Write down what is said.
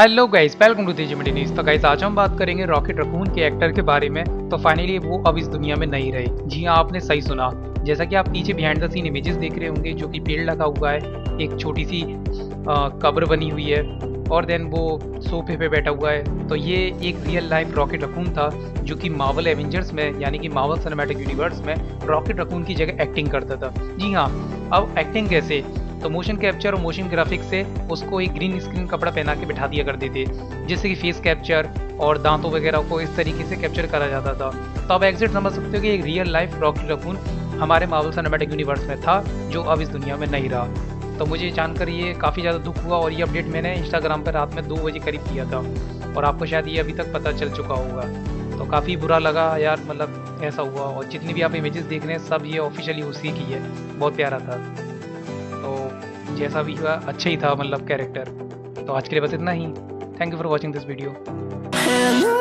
Hello guys welcome to Tezi news तो guys आज हम बात करेंगे रॉकेट रकून के एक्टर के बारे में। तो फाइनली वो अब इस दुनिया में नहीं रहे। जी हाँ आपने सही सुना। जैसा कि आप पीछे बिहाइंड द सीन इमेजेस देख रहे होंगे, जो कि पेड़ लगा हुआ है। एक छोटी सी कब्र बनी हुई है। और देन वो सोफे पे बैठा हुआ है। तो ये एक रियल लाइफ रॉकेट रकून था, जो कि मावल एवेंजर्स में, यानी कि मावल सिनेमैटिक यूनिवर्स में रॉकेट रकून की जगह एक्टिंग करता था। जी हाँ अब एक्टिंग कैसे? तो मोशन कैप्चर और मोशन ग्राफिक्स से उसको एक ग्रीन स्क्रीन कपड़ा पहना के बिठा दिया करते थे, जिससे कि फेस कैप्चर और दांतों वगैरह को इस तरीके से कैप्चर करा जाता था। तो आप एग्जिट समझ सकते हो कि एक रियल लाइफ रॉकी रकून हमारे मावल सिनेमैटिक यूनिवर्स में था, जो अब इस दुनिया में नहीं रहा। तो मुझे जानकर ये काफ़ी ज़्यादा दुख हुआ और ये अपडेट मैंने इंस्टाग्राम पर रात में दो बजे करीब किया था, और आपको शायद ये अभी तक पता चल चुका होगा। तो काफ़ी बुरा लगा यार मतलब ऐसा हुआ, और जितनी भी आप इमेजेस देख रहे हैं, सब ये ऑफिशियली उसी की है। बहुत प्यारा था। तो जैसा भी हुआ अच्छा ही था मतलब कैरेक्टर तो आज के लिए बस इतना ही। Thank you for watching this video